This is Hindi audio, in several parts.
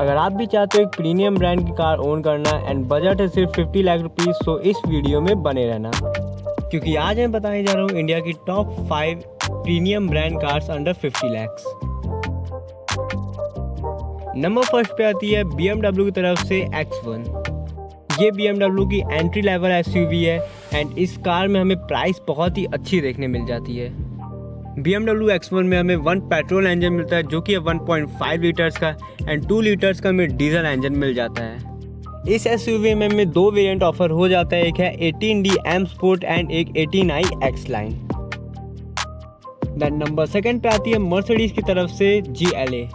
अगर आप भी चाहते हो एक प्रीमियम ब्रांड की कार ओन करना एंड बजट है सिर्फ़ 50 लाख रुपीस तो इस वीडियो में बने रहना। क्योंकि आज मैं बताने जा रहा हूँ इंडिया की top five premium brand cars under 50 lakhs number first पे आती है बीएमडब्ल्यू की तरफ़ से X1 ये बी की एंट्री लेवल एसयूवी है एंड इस कार में हमें प्राइस बहुत ही अच्छी देखने मिल जाती है। बी एमडब्ल्यू वन में हमें वन पेट्रोल इंजन मिलता है, जो कि वन पॉइंट फाइव लीटर्स का एंड टू लीटर्स का हमें डीजल इंजन मिल जाता है। इस एस में हमें दो वेरियंट ऑफ़र हो जाता है, एक है 18 डी एम स्पोर्ट एंड एक 18 I X line then number second पे आती है मर्सडीज की तरफ़ से जी एल ए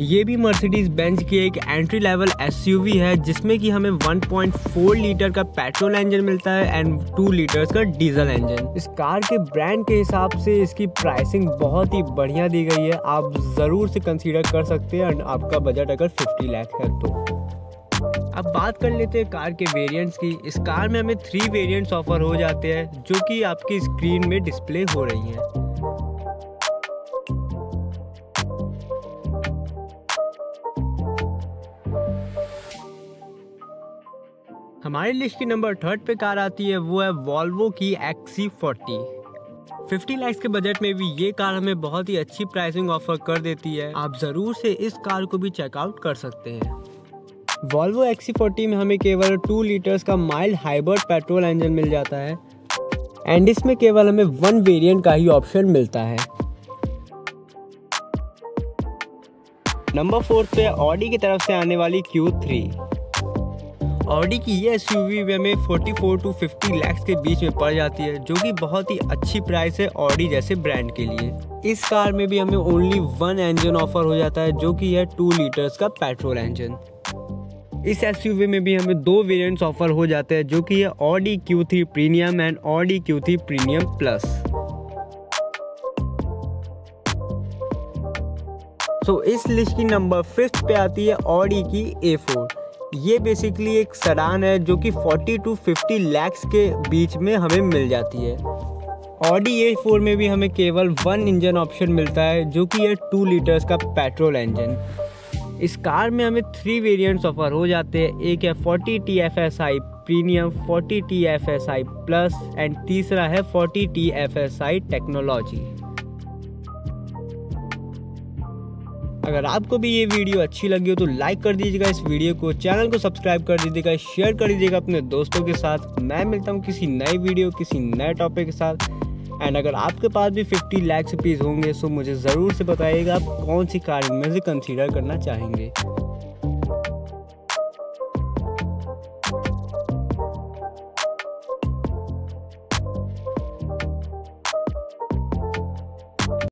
ये भी मर्सिडीज बेंच की एक एंट्री लेवल एसयूवी है, जिसमें कि हमें 1.4 लीटर का पेट्रोल इंजन मिलता है एंड 2 लीटर्स का डीजल इंजन इस कार के ब्रांड के हिसाब से इसकी प्राइसिंग बहुत ही बढ़िया दी गई है। आप ज़रूर से कंसीडर कर सकते हैं आपका बजट अगर 50 लाख है तो। अब बात कर लेते हैं कार के वेरिएंट्स की। इस कार में हमें थ्री वेरिएंट्स ऑफ़र हो जाते हैं, जो कि आपकी स्क्रीन में डिस्प्ले हो रही हैं। हमारी लिस्ट की नंबर थर्ड पे कार आती है, वो है वॉल्वो की एक्सी फोर्टी फिफ्टी लैक्स के बजट में भी ये कार हमें बहुत ही अच्छी प्राइसिंग ऑफ़र कर देती है। आप ज़रूर से इस कार को भी चेकआउट कर सकते हैं। वॉल्वो एक्सी फोर्टी में हमें केवल टू लीटर्स का माइल्ड हाइब्रिड पेट्रोल इंजन मिल जाता है। एंड इसमें केवल हमें वन वेरिएंट का ही ऑप्शन मिलता है। नंबर फोर्थ पे ऑडी की तरफ़ से आने वाली क्यू थ्री ऑडी की ये एस में हमें 44 टू 50 लैक्स के बीच में पड़ जाती है, जो कि बहुत ही अच्छी प्राइस है ऑडी जैसे ब्रांड के लिए। इस कार में भी हमें ओनली वन इंजन ऑफ़र हो जाता है, जो कि है टू लीटर्स का पेट्रोल इंजन इस एसयूवी में भी हमें दो वेरिएंट्स ऑफ़र हो जाते हैं, जो कि है Audi Q premium and Audi Q premium plus so इस लिस्ट की नंबर फिफ्थ पे आती है ऑडी की ए फोर ये बेसिकली एक सडान है जो कि 40 टू 50 लैक्स के बीच में हमें मिल जाती है। ऑडी ए फोर में भी हमें केवल वन इंजन ऑप्शन मिलता है, जो कि है टू लीटर्स का पेट्रोल इंजन इस कार में हमें थ्री वेरिएंट्स ऑफ़र हो जाते हैं। एक है 40 T F S I premium 40 T F S I plus and तीसरा है 40 T F S I technology अगर आपको भी ये वीडियो अच्छी लगी हो तो लाइक कर दीजिएगा इस वीडियो को चैनल को सब्सक्राइब कर दीजिएगा शेयर कर दीजिएगा अपने दोस्तों के साथ। मैं मिलता हूँ किसी नए वीडियो, किसी नए टॉपिक के साथ। एंड अगर आपके पास भी फिफ्टी लैक्स रुपीज़ होंगे तो मुझे ज़रूर से बताइएगा आप कौन सी कार में से कंसिडर करना चाहेंगे।